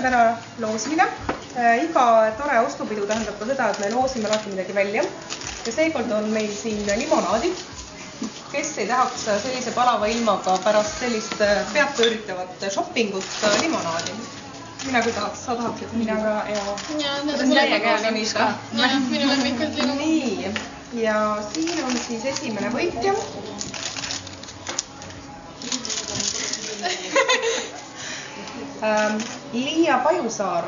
on täna loosimine. iga tore ostupidu tähendab ka seda, et me loosime alati midagi välja ja seekord on meil siin limonaadi. kes ei tahaks sellise palava ilmaga pärast sellist peadpööritavat shoppingut limonaadi? mina küll tahaks, sa tahaksid? mina ka ja. ja minu lemmik on sinu. nii ja siin on siis esimene võitja. Ähm, Liia Pajusaar.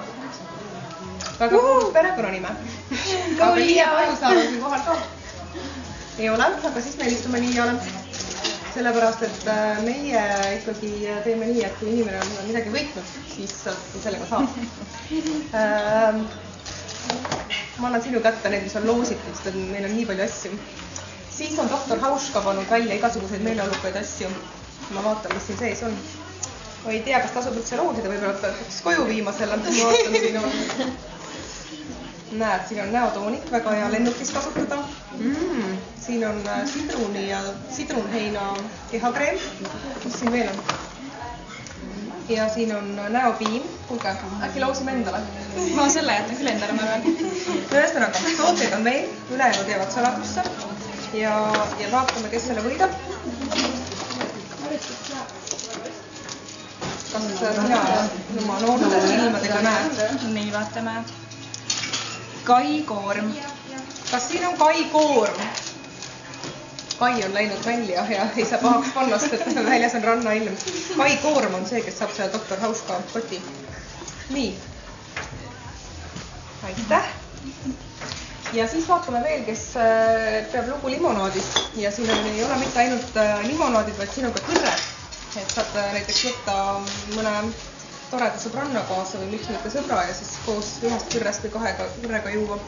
väga kuulus perekonnanime. aga Liia Pajusaar on siin kohal ka. ei ole, aga siis me istume liiale. sellepärast, et äh, meie ikkagi teeme nii, et kui inimene on midagi võitnud, siis sellega saab ähm, ma annan sinu kätte need, mis on loositud, sest et meil on nii palju asju. siis on doktor Hauska pannud välja igasuguseid meeleolukaid asju. ma vaatan, mis siin sees on. Ma ei tea, kas tasub üldse loosida, võib-olla peaks koju viima selle, ma vaatan siin on. näed, siin on näotoonik, väga hea lennukis kasutada mm,. siin on äh, sidruni ja sidrunheina kehakreem. mis siin veel on? ja siin on näopiim, kuulge, äkki loosime endale ma selle jätan küll endale, ma arvan. ühesõnaga, tooteid on veel, ülejäänud jäävad saladusse ja, ja vaatame, kes selle võidab. Kas sina oma noorte silmadega näed? nii, vaatame. Kai Koorm. kas siin on Kai Koorm? Kai on läinud välja ja ei saa pahaks panna, sest et väljas on rannailm. Kai Koorm on see, kes saab selle doktor Hauska koti. nii. aitäh. ja siis vaatame veel, kes äh, peab lugu limonaadist ja siin on, ei ole mitte ainult äh, limonaadid, vaid siin on ka kõrred. Et saad näiteks võtta mõne toreda sõbranna kaasa või miks mitte sõbra ja siis koos ühest kõrrest või kahega kõrrega juua.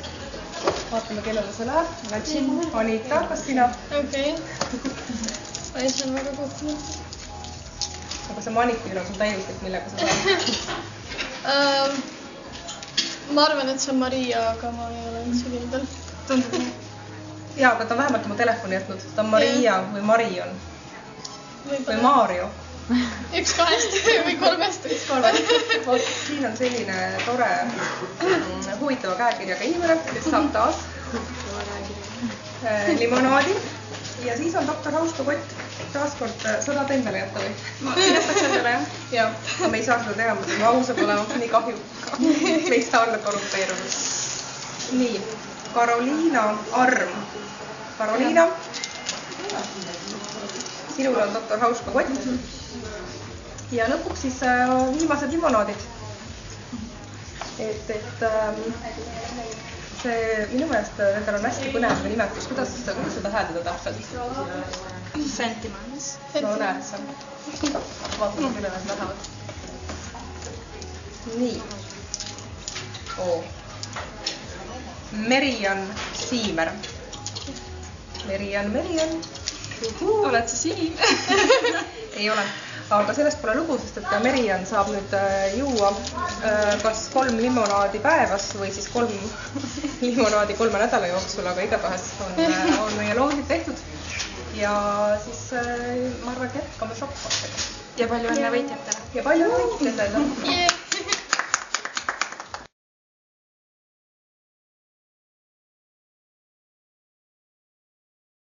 vaatame, kellele see läheb. Anita, kas sina? okei. ei, see on väga kohutav. aga see maniküür on sul täiuslik, millega sa saad. Ähm, ma arvan, et see on Maria, aga ma ei ole üldse kindel. tundub nii. ja, aga ta on vähemalt oma telefoni jätnud, ta on Maria või Marion või. Mario. üks kahest või kolmest. vot siin on selline tore mm, huvitava käekirjaga inimene, kes saab taas äh, limonaadi ja siis on doktor Hauska kott. taaskord, sa tahad endale jätta või? ma jätaks endale jah. jah, aga me ei saa seda teha, me peame ausad olema, nii kahju. me ei saa olla korrumpeerunud. nii, Karoliina Arm. Karoliina. Sinul on doktor Hauska kott. ja lõpuks siis äh, viimased limonaadid. et, et ähm, see minu meelest äh, nendel on hästi põnev nimetus, kuidas, kuidas seda hääldada täpselt? Sentiments. no näed sa. vaatame, millele nad lähevad. nii oh.. Merian Siimer. Merian, Merian. Oled sa siin? ei ole, aga sellest pole lugu, sest et Merian saab nüüd äh, juua äh, kas kolm limonaadi päevas või siis kolm limonaadi kolme nädala jooksul, aga igatahes on, on meie loosid tehtud. ja siis äh, ma arvan, et jätkame šokk ja palju õnne võitjatele. ja palju õnne võitjatele.